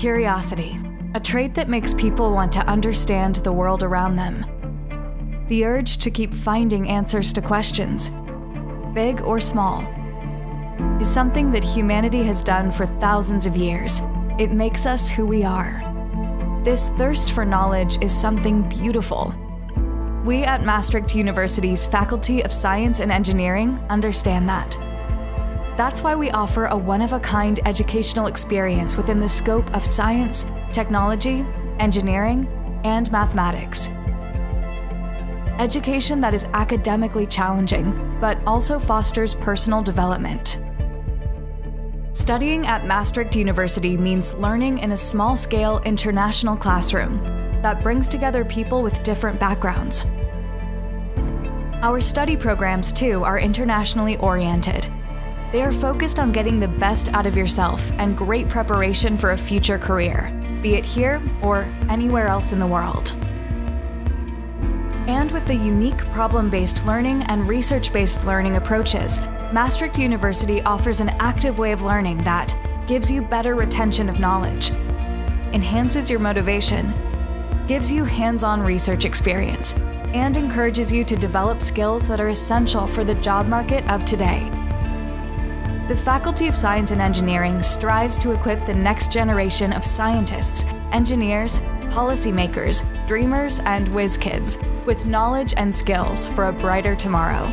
Curiosity, a trait that makes people want to understand the world around them. The urge to keep finding answers to questions, big or small, is something that humanity has done for thousands of years. It makes us who we are. This thirst for knowledge is something beautiful. We at Maastricht University's Faculty of Science and Engineering understand that. That's why we offer a one of a kind educational experience within the scope of science, technology, engineering, and mathematics. Education that is academically challenging, but also fosters personal development. Studying at Maastricht University means learning in a small scale international classroom that brings together people with different backgrounds. Our study programs, too, are internationally oriented. They are focused on getting the best out of yourself and great preparation for a future career, be it here or anywhere else in the world. And with the unique problem based learning and research based learning approaches, Maastricht University offers an active way of learning that gives you better retention of knowledge, enhances your motivation, gives you hands on research experience, and encourages you to develop skills that are essential for the job market of today. The Faculty of Science and Engineering strives to equip the next generation of scientists, engineers, policymakers, dreamers, and whiz kids with knowledge and skills for a brighter tomorrow.